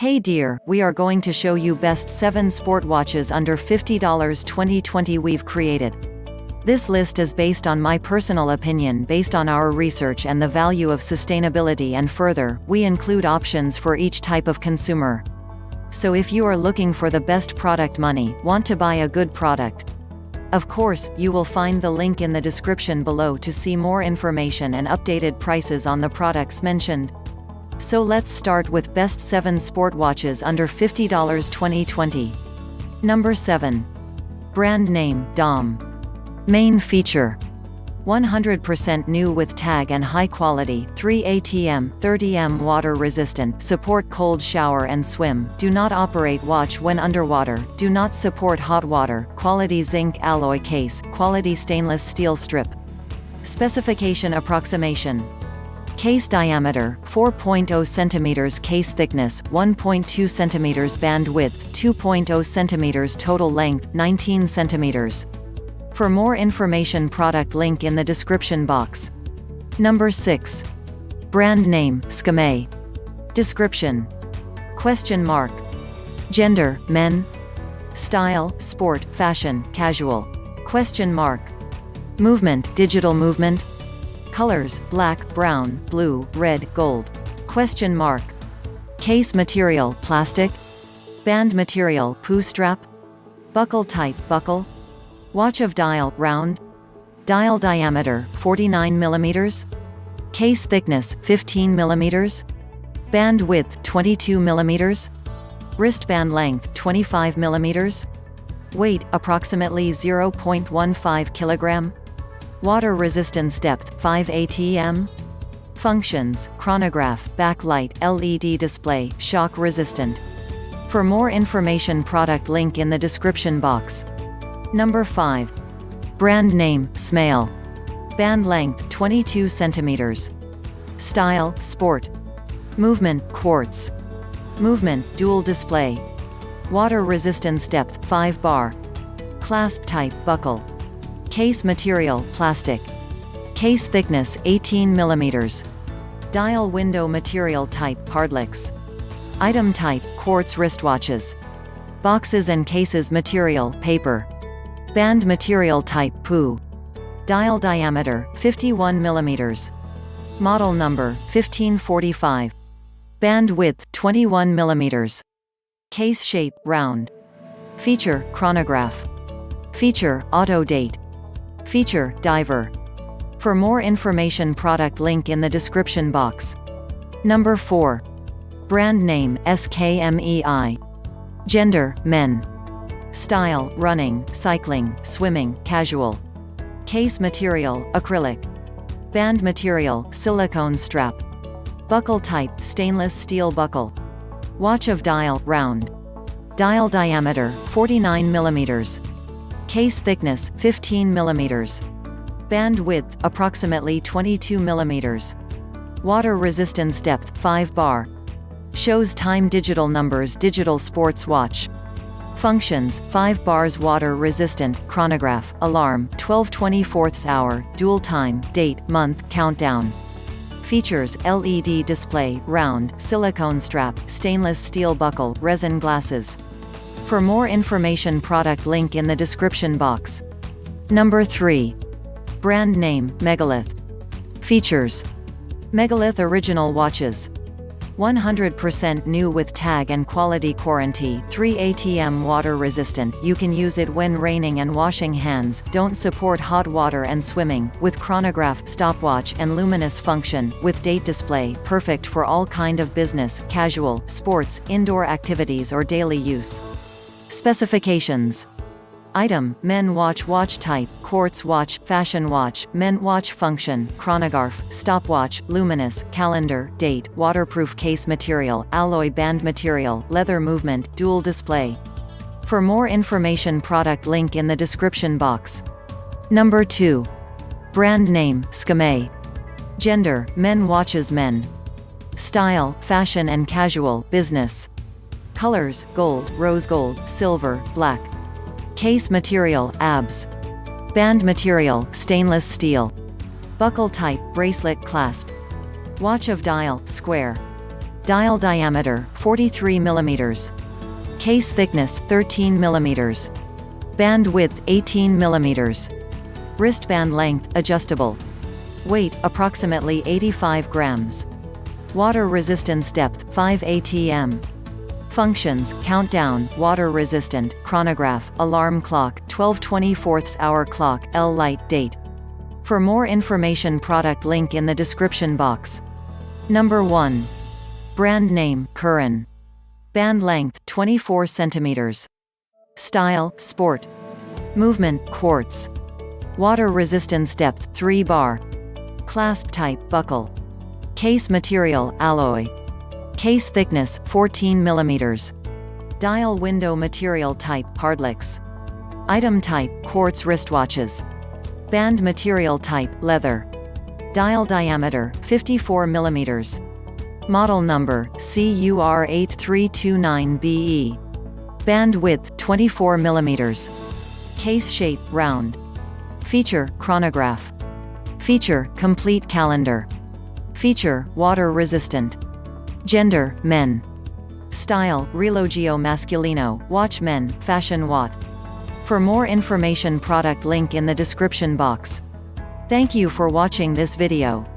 Hey dear, we are going to show you best 7 sport watches under $50 2020 we've created. This list is based on my personal opinion based on our research and the value of sustainability and further, we include options for each type of consumer. So if you are looking for the best product money, want to buy a good product. Of course, you will find the link in the description below to see more information and updated prices on the products mentioned. So let's start with best 7 sport watches under $50 2020. Number 7. Brand name, Dom. Main feature. 100% new with tag and high quality, 3 ATM, 30M water resistant, support cold shower and swim, do not operate watch when underwater, do not support hot water, quality zinc alloy case, quality stainless steel strip. Specification approximation. Case diameter 4.0 cm case thickness 1.2 cm band width 2.0 cm total length 19 cm For more information product link in the description box. Number 6. Brand name SKMEI. Description. Question mark. Gender men. Style sport fashion casual. Question mark. Movement digital movement Colors, black, brown, blue, red, gold. Question mark. Case material, plastic. Band material, PU strap. Buckle type, buckle. Watch of dial, round. Dial diameter, 49 millimeters. Case thickness, 15 millimeters. Band width, 22 millimeters. Wristband length, 25 millimeters. Weight, approximately 0.15 kilogram. Water resistance depth 5 ATM. Functions, chronograph, backlight, LED display, shock resistant. For more information product link in the description box. Number 5. Brand name, SMAEL. Band length 22 centimeters. Style, sport. Movement, quartz. Movement, dual display. Water resistance depth 5 bar. Clasp type, buckle. Case material, plastic. Case thickness, 18 mm. Dial window material type, Hardlex. Item type, quartz wristwatches. Boxes and cases material, paper. Band material type, PU. Dial diameter, 51 mm. Model number, 1545. Band width, 21 mm. Case shape, round. Feature, chronograph. Feature, auto date. Feature, diver. For more information product link in the description box. Number 4. Brand name, SKMEI. Gender, men. Style, running, cycling, swimming, casual. Case material, acrylic. Band material, silicone strap. Buckle type, stainless steel buckle. Watch of dial, round. Dial diameter, 49 millimeters. Case thickness, 15 mm. Band width, approximately 22 mm. Water resistance depth, 5 bar. Shows time digital numbers digital sports watch. Functions, 5 bars water resistant, chronograph, alarm, 12 24 hour, dual time, date, month, countdown. Features, LED display, round, silicone strap, stainless steel buckle, resin glasses. For more information product link in the description box. Number 3. Brand name, Megalith. Features. Megalith Original Watches. 100% new with tag and quality warranty 3 ATM water resistant you can use it when raining and washing hands don't support hot water and swimming with chronograph stopwatch and luminous function with date display perfect for all kind of business casual sports indoor activities or daily use Specifications Item, men watch watch type, quartz watch, fashion watch, men watch function, chronograph, stopwatch, luminous, calendar, date, waterproof case material, alloy band material, leather movement, dual display. For more information product link in the description box. Number 2. Brand name, SKMEI. Gender, men watches men. Style, fashion and casual, business. Colors, gold, rose gold, silver, black. Case material, ABS. Band material, stainless steel. Buckle type, bracelet clasp. Watch of dial, square. Dial diameter, 43 millimeters. Case thickness, 13 millimeters. Band width, 18 millimeters. Wristband length, adjustable. Weight, approximately 85 grams. Water resistance depth, 5 atm. Functions, countdown, water resistant, chronograph, alarm clock, 12 24 hour clock, L light, date. For more information product link in the description box. Number 1. Brand name, Curren. Band length, 24 centimeters. Style, sport. Movement, quartz. Water resistance depth, 3 bar. Clasp type, buckle. Case material, alloy. Case thickness, 14 millimeters. Dial window material type, hardlex. Item type, quartz wristwatches. Band material type, leather. Dial diameter, 54 millimeters. Model number, CUR8329BE. Band width, 24 mm. Case shape, round. Feature, chronograph. Feature, complete calendar. Feature, water resistant. Gender, men. Style, relogio masculino, watch men, fashion watt. For more information product link in the description box. Thank you for watching this video.